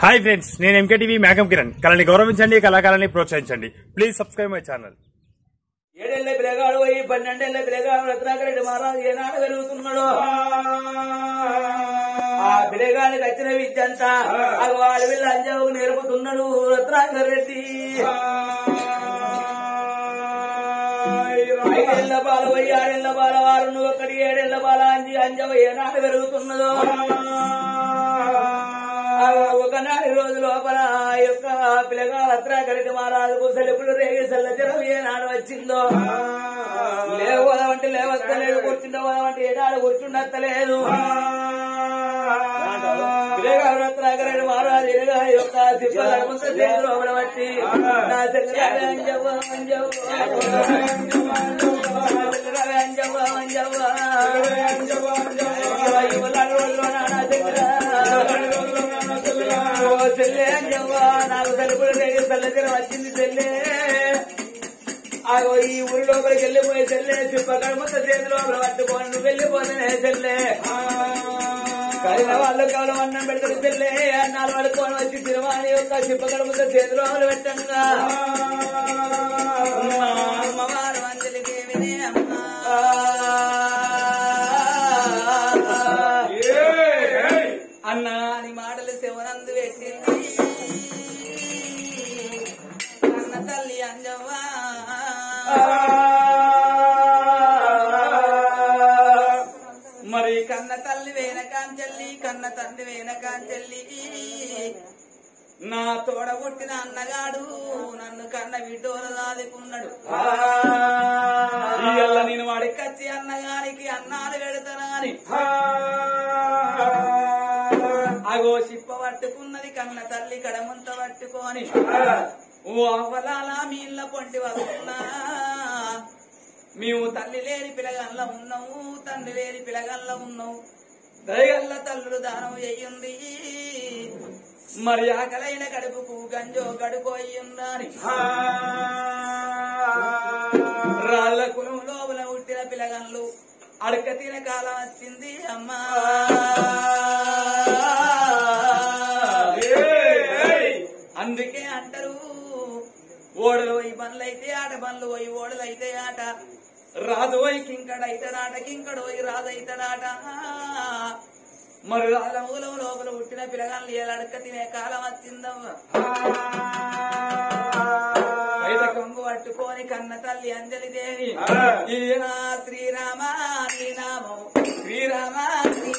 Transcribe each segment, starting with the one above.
Hi friends నేను MKTV మేఘం కిరణ్. కళని గౌరవించండి కళాకారాన్ని ప్రోత్సహించండి. ప్లీజ్ సబ్స్క్రైబ్ మై ఛానల్ ఏడేళ్ళ పిల్లగాడు పోయి పన్నెండేళ్ళ పిల్లగాడు రత్నాకరెడ్డి మహారాజు ఏనాడు వెలుగుతున్నాడు ఆ పిల్లగాడికి వచ్చిన విద్య అంతా వాడి వీళ్ళ అంజావు నేర్పుతున్నాడు రత్నాకర్ రెడ్డి ఐదేళ్ళ బాల పోయి ఆడేళ్ళ బాల వారు నువ్వు ఒకటి ఏడేళ్ళ బాల అంజి అంజవ ఏనాడు పెరుగుతున్నదో ఒకనాటి రోజు లోపల ఆ యొక్క పిల్లగా రత్నాకరెడ్డి మహారాజుకు సెలవులు రేగి సెల్లజరం ఏనాడు వచ్చిందో లేవదంటే లేవత్తలేదు కూర్చుండవదంటే ఏనాడు కూర్చుండత్తలేదు పిల్లగా రత్నాకరెడ్డి మహారాజు ఏగా యొక్క సిబ్బలముంత బట్టి నా సెల్లరావే నాకు సరిపడి రేగి వచ్చింది తెల్లే ఆగో ఈ ఊరి లోపలికి వెళ్ళిపోయి చెల్లె. చెప్పగల మొత్తం చేతిలో పట్టుకొని నువ్వు వెళ్ళిపోతానే చెల్లె. కలిగిన వాళ్ళు కేవలం అన్నం పెడతారు చెల్లె. అన్నాలు పడుకోని వచ్చి తిరువాణి యొక్క చెప్పగల ముద్ద చేతిలో పెట్టంగా కన్న తండ్రి వేనకాంచెల్లి నా తోడ పుట్టిన అన్నగాడు నన్ను కన్న విటోల దాదుకున్నాడు నేను వాడికచ్చి అన్నగారికి అన్నాలు పెడతానని అగో చిప్ప పట్టుకున్నది కన్న తల్లి కడమంత పట్టుకొని. ఓ అవ్వలాలా మీ ఇళ్ళ పొంటి వస్తున్నా. మేము తల్లి లేని పిలగల్ల ఉన్నాము తండ్రి లేని పిలగల్ల ఉన్నాము. దయగల్ల తల్లుడు దానం చెయ్యింది మరి ఆకలైన కడుపుకు గంజో గడుపు అయ్యుందని. రాళ్ళ కులం లోపల పుట్టిన పిలగన్లు అడక తిన కాలం వచ్చింది అమ్మా. అందుకే అంటారు ఓడలు పోయి అయితే ఆట బండ్లు పోయి ఓడలు అయితే ఆట. రాజు పోయి కింకడ అవుతాడాట కింకడు పోయి రాజు అవుతాడాట మరి రాళ్ళ మూలం లోపల పుట్టిన పిల్లగాళ్ళు ఎలా అడక తినే కాలం బయట కొంగు పట్టుకొని కన్న తల్లి అంజలి దేవి. ఈయన శ్రీరామ నీ నామం శ్రీరామ. నీ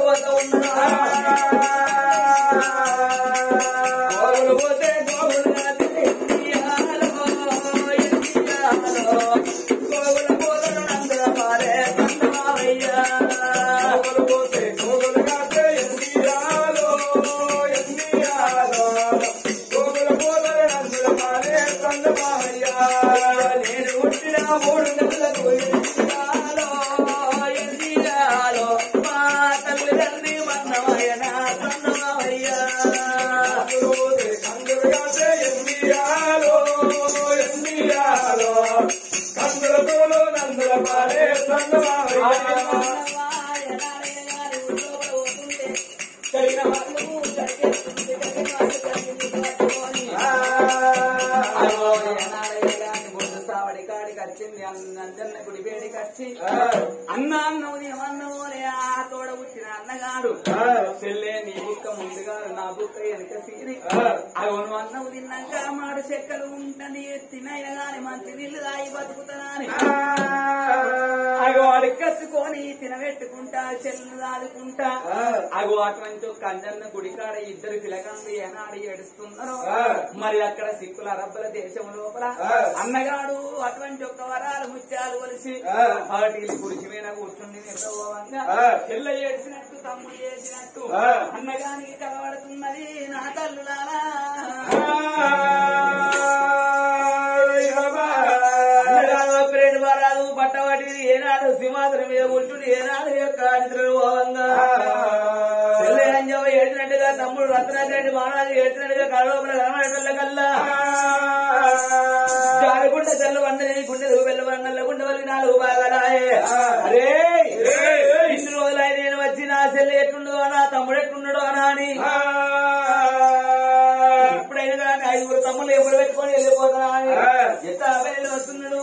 వద్ద ఉన్నాడు అన్నగాడు చెల్లే నీ బుక్క ముందుగా నా బుక్క వెనక సీరి. అగోను అన్నవు తిన్నాక మాడు చెక్కలు ఉంటని ఎత్తినైన గాని మంచి నీళ్ళు తాగి బతుకుతానని. అగో అడుక్కచ్చుకొని తినబెట్టుకుంటా చెల్లు దాదుకుంటా అగో అటువంటి ఒక అంజన్న గుడికాడ ఇద్దరు పిలకండి ఏనాడు ఏడుస్తున్నారు. మరి అక్కడ సిక్కుల రబ్బల దేశం లోపల అన్నగాడు అటువంటి ఒక్క వరాలు ముత్యాలు కొలిసి వాటికి గుడికి మీద కూర్చుండి నిద్రపోవంగా చెల్ల ఏడ్చినట్టు తమ్ముడు ఏడ్చినట్టు అన్నగానికి కలవడుతున్నది నా తల్లులారా. మీద కూర్చుని ఏనాడు యొక్క నిద్రలు పోవంగా. చెల్లె అంజవ ఏడ్చినట్టుగా తమ్ముడు రత్నారెడ్డి మానాలు ఏడ్చినట్టుగా కడవపల కనబడటం కల్లా తెల్ల వెళ్ళ వంగల గుండె వల్లి నాలుగు బాగాలాయే అరే ఇన్ని రోజులై నేను వచ్చి నా చెల్లె ఎట్లుండదో నా తమ్ముడు ఎట్లున్నాడో అనా అని. ఇప్పుడైనా ఐదుగురు తమ్ముళ్ళు ఎప్పుడు పెట్టుకొని వెళ్ళిపోతా అని. ఎంత వెళ్ళి వస్తున్నాడు.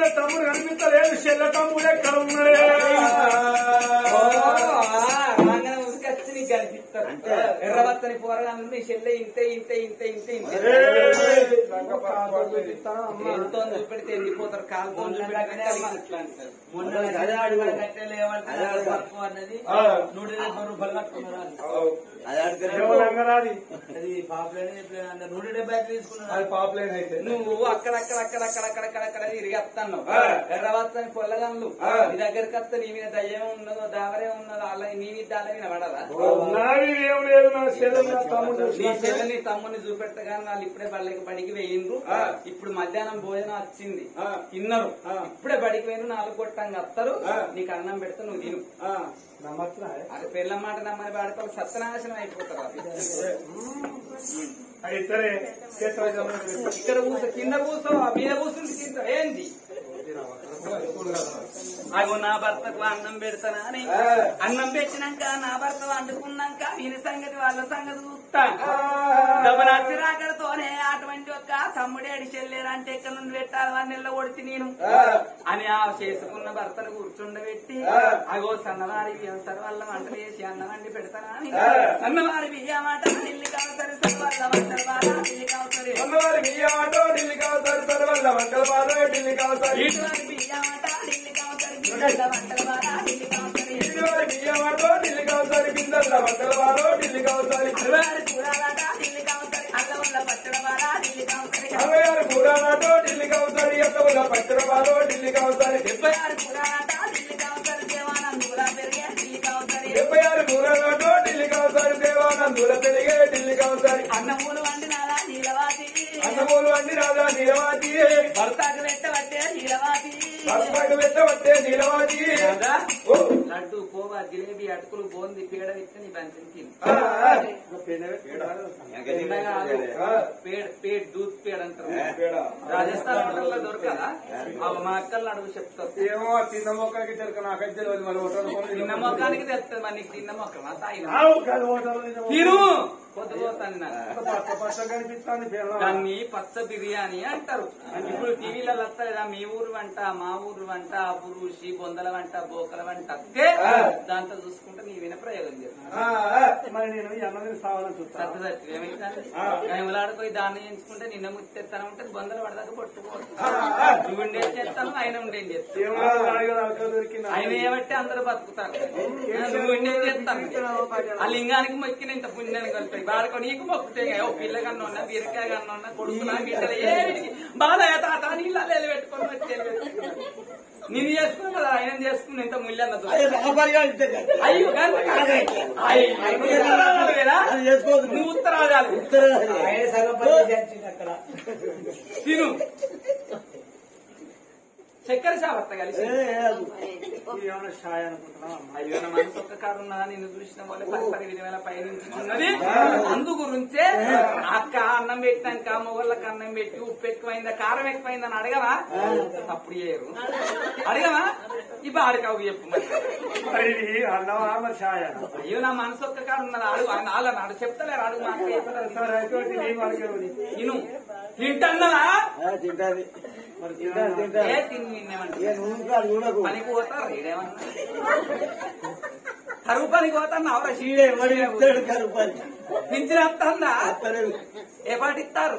చెల్లె కనిపిస్తున్న తమ్ముడు కనిపిస్తలేదు చెల్లె తమ్ముడు ఎక్కడ ఉన్నాడే. కనిపిస్తారు. ఎర్రవత్తని పోరగాను చెల్లె ఇంతే ఇంతే ఇంతే ఇంతే ఇంతే. ఎంతో చూపెడితే ఎండిపోతారు. కాలుతో. అన్నది. ఆ. నూట డెబ్బై రూపాయలు కట్టుకున్నారు అది అడిగితే ఎవరంగరాది అది పాపులేని నూట డెబ్బై ఐదు తీసుకున్నారు అది పాపులేన్ అయితే. నువ్వు అక్కడక్కడ అక్కడక్కడ అక్కడక్కడ తిరిగి వస్తాను ఆ. ఎర్రవత్తని పొల్లగన్లు. నీ దగ్గరికి వస్తే నీ మీద దయ్యం ఉన్నదో దావరే ఉన్నదో అలా నీ మీద దాని మీద పడదా నా చెల్లెని తమ్ముని చూపెట్టగానే వాళ్ళు ఇప్పుడే బళ్ళకి బడికి వేయిండ్రు. ఇప్పుడు మధ్యాహ్నం భోజనం వచ్చింది. తిన్నారు. ఇప్పుడే బడికి పోయిన నాలుగు కొట్టంగా వస్తారు ఆ. నీకు అన్నం పెడితే నువ్వు తిను. నమ్మచ్చునా అది పిల్ల మాట నమ్మని పాడతావు సత్యనాశనం అయిపోతారు ఇక్కడ కూర్చో కింద కూర్చో మీద కూర్చుంది ఏంది? అగో నా భర్తకు అన్నం పెడతానా అని అన్నం పెట్టినాక నా భర్త వండుకున్నాక ఈయన సంగతి వాళ్ళ సంగతి చూస్తా. దమరాత్రి రాకడతోనే అటువంటి ఒక్క తమ్ముడేడి చెల్లేరు అంటే ఎక్కడ నుండి పెట్టాలి? వాడిని నెల్ల కొడితే నేను. అని ఆ చేసుకున్న భర్తను కూర్చుండబెట్టి అగో సన్నవారి బియ్యం సర్వల్ల వంటలు చేసి అన్నం వండి పెడతానా అని. సన్నవారి బియ్యం మాట ఢిల్లీ కావసరి సర్వల్ల వంటలు బాగా ఢిల్లీ కావసరి. ఇటువంటి బియ్యం ఢిల్లీ కావసరి బియ్యాల వంటలు బాగా ఢిల్లీ కావసరి. ఇదివారి బియ్యమాటో ఢిల్లీ కావసారి గింజల మంగళ పాదో ఢిల్లీ కావసారి అల్వారి కూరలాట ఢిల్లీ కావసరి పచ్చడ బాగా ఢిల్లీ కావసరి అమ్మగారి పురాణాటో ఢిల్లీ లడ్డు కోవా జిలేబీ అటుకులు బోంది పేడ విత్తి నీ బంచిని తిను ఆ, ఆ. చిన్నగా ఆ. పేడ్ పేడ్ దూత్ పేడ్ అంటారు. రాజస్థాన్ హోటల్లో దొరకదా? మా అక్కలు అడుగు చెప్తారు. ఏమో తిన్న మొక్కకి నాకైతే తెలియదు మరి హోటల్ నీకు తిన్న మొక్క మా తాయి హోటల్ తిను! దాన్ని పచ్చ బిర్యానీ అంటారు. ఇప్పుడు టీవీలలో వస్తాయి మీ ఊరు వంట మా ఊరు వంట పురుషి బొందల వంట బోకల వంట. అదే దాంతో చూసుకుంటే నీ విన ప్రయోగం దాన్ని ఎంచుకుంటే నిన్న ముత్తెత్తాను ఉంటే బొందలు పడదాకా పట్టుకోవచ్చు నువ్వు ఉండేం చేస్తాను ఆయన ఉండేం చేస్తాను ఆయన ఏమంటే అందరూ బతుకుతారు. నువ్వు ఉండేం చేస్తాను ఆ లింగానికి మొక్కిన ఇంత పుణ్యాన్ని కలిపాయి బాడకో నీకు మొక్కుతే ఓ పిల్లగన్న ఉన్నా బీరకాయ కన్నా ఉన్నా కొడుకున్నా బిడ్డలు ఏమిటి బాధ తాత నీళ్ళ పెట్టుకొని వచ్చి నేను చేసుకున్నా కదా ఆయన చేసుకున్న ఇంత ముళ్ళన్నతో అయ్యో. నువ్వు ఉత్తరాజాలు అక్కడ. తిను. చక్కెర చావత్త కలిసి ఏమైనా షాయ్ అనుకుంటున్నావా అయ్యో నా మనసు ఒక్క కారు ఉన్నదా నిన్ను చూసిన వాళ్ళే పది పది విధమైన పయనించి ఉన్నది అందు గురించే అక్క అన్నం పెట్టాక మొగళ్ళకి అన్నం పెట్టి ఉప్పు ఎక్కువైందా కారం ఎక్కువైందని అడగవా? అప్పుడు చేయరు. అడగవా? ఈ బాడికావు చెప్పు అయ్యో నా మనసు ఒక్క కారు ఉన్నది అడుగు వాళ్ళ నాడు చెప్తలేరు అడుగు అడిగేది తిను. తింటన్నదా తింటాది. మరి పనికి పోతారు కరువు పనికి పోతాను అవరా పింఛన్ వస్తుందా? ఇస్తలేడు. ఏ పాటి ఇస్తారు?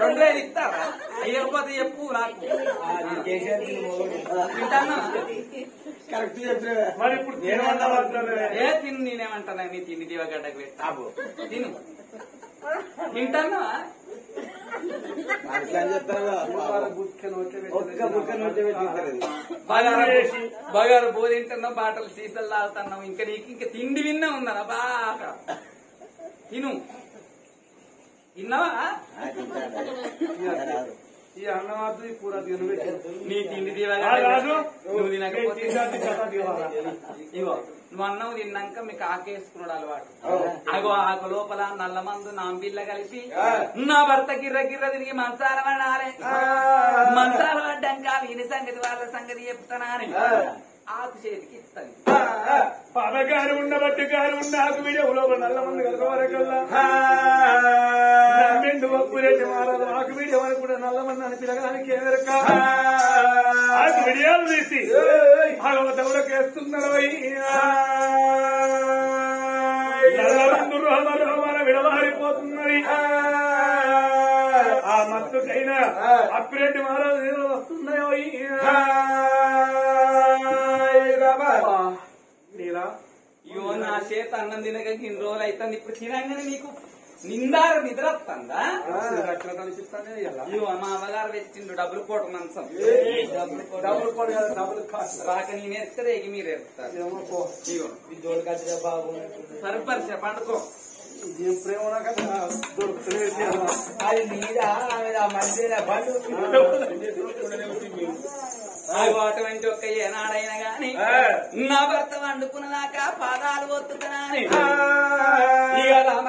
రెండు వేలు ఇస్తారా? అయ్యకపోతే చెప్పు నాకు. తింటానా కరెక్ట్ మరి ఇప్పుడు ఏ తిను నేనేమంటానా నీ తిండి దివగడ్డకు పెట్టాబు తిను. తింటానా. బగారు బో తింటున్నావు బాటలు సీసలు తాగుతున్నావు ఇంకా నీకు ఇంకా తిండి విన్నా ఉన్నారా బాగా తిను తిన్నావా. తింటాడు. ఈ అన్నం వద్దు ఈ కూర నీ తిండి? ఇగో నువ్వు అన్నం తిన్నాక మీకు ఆకేసుకున్నాడు అలవాటు. అగో ఆకు లోపల నల్ల మందు నాంబిల్ల కలిసి నా భర్త గిర్ర గిర్ర తిరిగి మంచాల పడాలి మంచాల పడ్డాక వీని సంగతి వాళ్ళ సంగతి చెప్తానా అని. ఆకు చేతికి పదగారు ఉండబట్టి గారు ఉన్న ఆకు వీడియో లోపల నల్ల మంది కలకవరకల్లా మెండు పప్పు రెడ్డి మారదు ఆకు వీడియో వరకు కూడా నల్ల మంది అని పిలగానికి ఎదరక ఆకు వీడియోలు తీసి భగవతవులకు వేస్తున్నారు నల్ల మందు రోమ రోమన విడవారిపోతున్నది. ఆ. మత్తుకైనా అప్పిరెడ్డి మహారాజు నీళ్ళు వస్తున్నాయో నీలా? అయ్యో నా చేత అన్నం తినక ఇన్ని రోజులు అవుతుంది ఇప్పుడు తినగానే నీకు నిందారు నిద్ర వస్తుందా అట్లా కనిపిస్తానే అయ్యో మా అమ్మగారు తెచ్చిండు డబ్బులు కోట మంచం. డబ్బులు కోట? డబ్బులు రాక నేను ఎత్తారు ఎగి మీరు ఎత్తారు సరిపరిచ పండుకో. ఏం ప్రేమ అది ఆ మంచిగా బండు అటువంటి ఒక్క ఏనాడైనా గాని నా భర్త వండుకున్నదాకా పాదాలు ఒత్తుతున్నాని ఇక రామ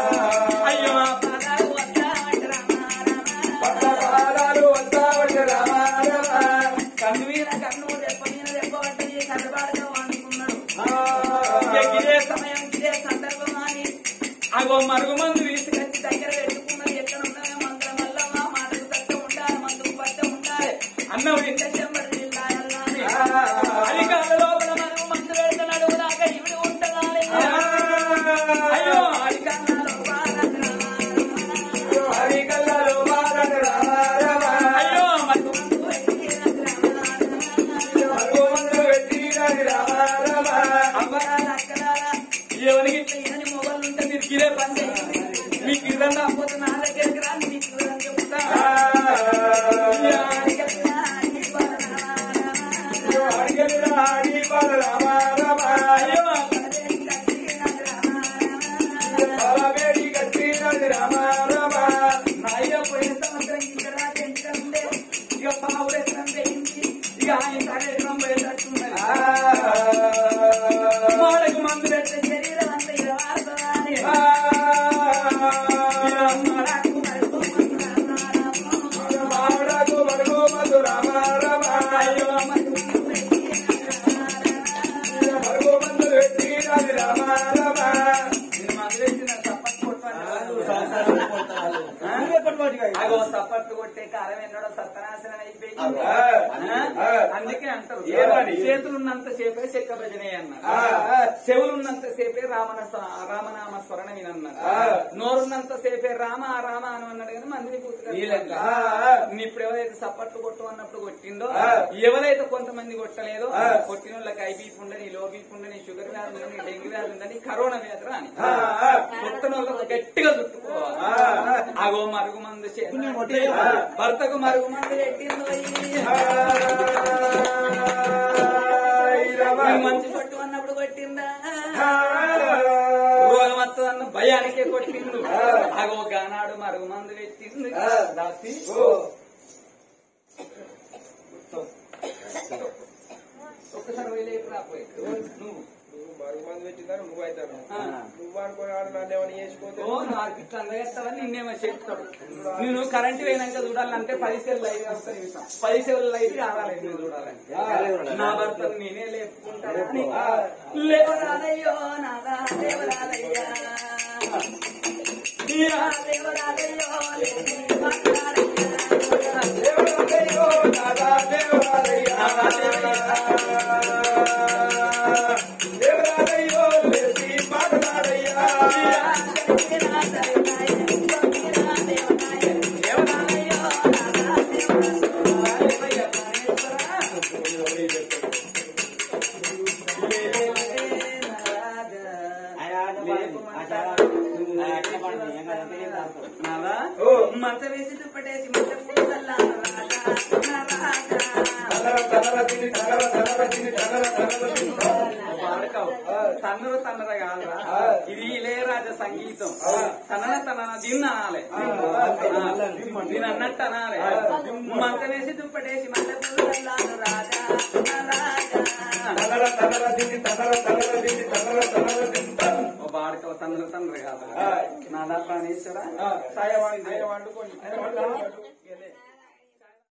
మీకు అయ్యో అగో సప్పట్టు కొట్టే కాలం ఎన్నడో సత్యనాశనం అయిపోయింది? అందుకే అంటారు. ఏమని? చేతులు ఉన్నంత సేపే చెక్క భజనే అన్నారు. చెవులు ఉన్నంత సేపే రామన రామనామ స్మరణ వినన్నారు. నోరున్నంత సేపే రామ రామ అని అన్నాడు కానీ మందిని పూర్తిగా ఇప్పుడు ఎవరైతే సప్పట్లు కొట్టు అన్నప్పుడు కొట్టిందో ఎవరైతే కొంతమంది కొట్టలేదో కొట్టిన వాళ్ళకి ఐ బీపీ ఉండని లో బీపీ ఉండని షుగర్ వ్యాధి ఉందని డెంగ్యూ వ్యాధి ఉందని కరోనా వ్యాధి రాని. కొట్టిన వాళ్ళకి గట్టిగా చుట్టుకోవాలి అగో మరుగు మందు భర్తకు మరుగు మందు పెట్టిందో మంచి పట్టు అన్నప్పుడు కొట్టిందా? రోగం భయానికే కొట్టిండు. అగో గానాడు మరుగు మందు పెట్టింది దాసి. ఒక్కసారి వెళ్ళి రాపోయి నువ్వు. ఆ. ఓ నాకు ఇట్లా నిన్నేమో చెప్తాడు నేను కరెంట్ పోయినాక చూడాలంటే పది సెల్ లైట్ వస్తాయి పది సెల్ లైట్ ఆడాలి నేను చూడాలంటే నా భర్త నేనే లేపుకుంటాను లేవరాదయ్యో నాదా లేవరాదయ్యా యా మంచ వేసి దుప్పటేసి తన్నర తన్నర కాదురా ఇది ఇళయరాజ సంగీతం తనన తనన దీన్ని అనాలి నేను అన్నట్టు అనాలి మంచ వేసి దుప్పటేసి మంచ పూసల్లాను రాజా నా రాజా బాడకవ తండ్రి తండ్రి కాదు. నా ప్రాణేశ్వర వండుకొని.